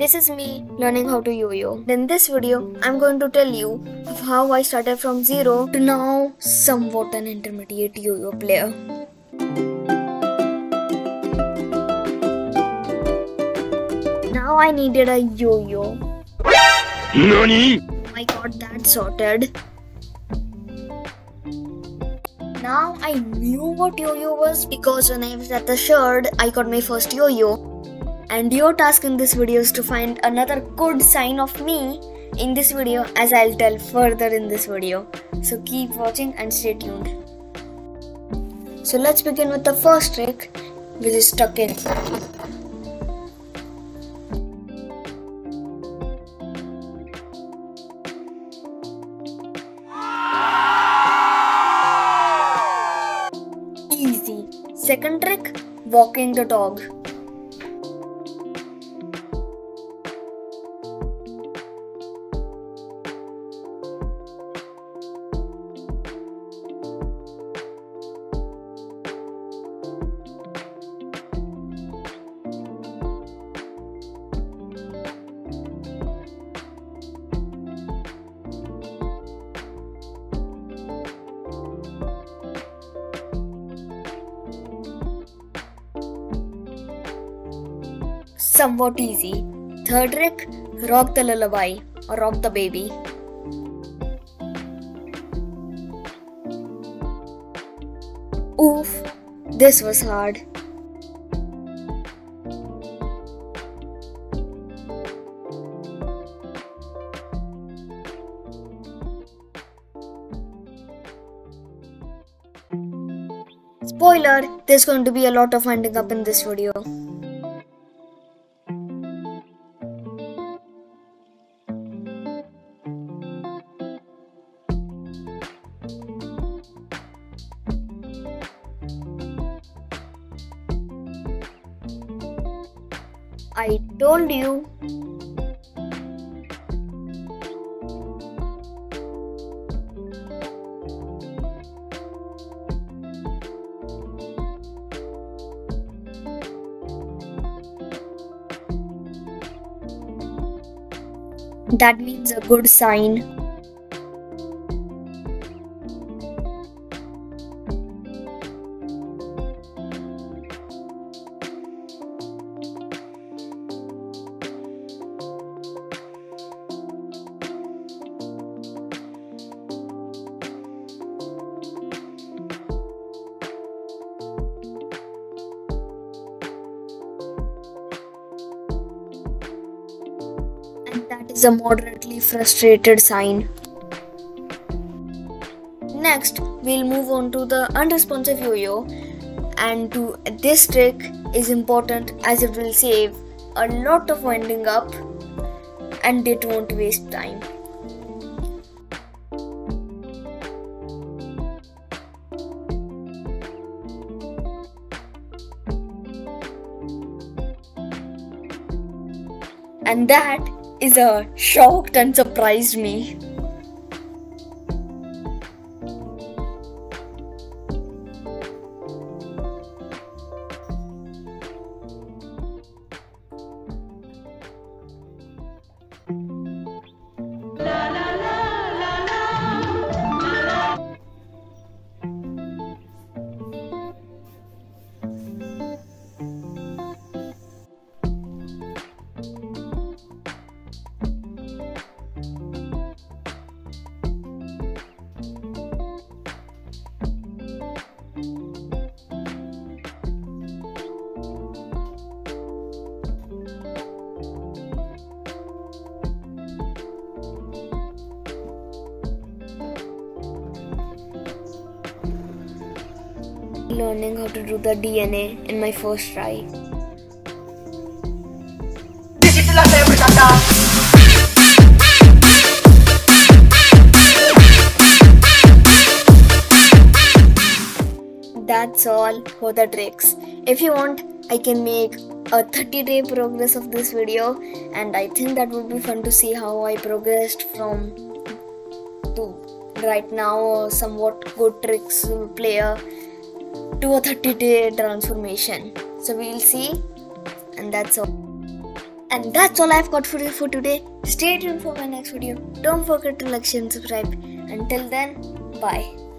this is me learning how to yo-yo. In this video, I'm going to tell you how I started from zero to now somewhat an intermediate yo-yo player. Now I needed a yo-yo. NANI? I got that sorted. Now I knew what yo-yo was because when I was at the shirt, I got my first yo-yo. And your task in this video is to find another good sign of me in this video as I'll tell further in this video. So keep watching and stay tuned. So let's begin with the first trick which is tuck in. Easy. Second trick walking the dog. Somewhat easy. Third trick, rock the lullaby or rock the baby. Oof, this was hard. Spoiler, there's going to be a lot of winding up in this video. I told you. That means a good sign. Is a moderately frustrated sign. Next, we'll move on to the unresponsive yo-yo and to this trick is important as it will save a lot of winding up and it won't waste time. And that is a shocked and surprised me. Learning how to do the DNA in my first try. That's all for the tricks. If you want, I can make a 30 day progress of this video, and I think that would be fun to see how I progressed from to right now somewhat good tricks player to a 30 day transformation. So we'll see, and that's all. And that's all I've got for you for today. Stay tuned for my next video. Don't forget to like, share, and subscribe. Until then, bye.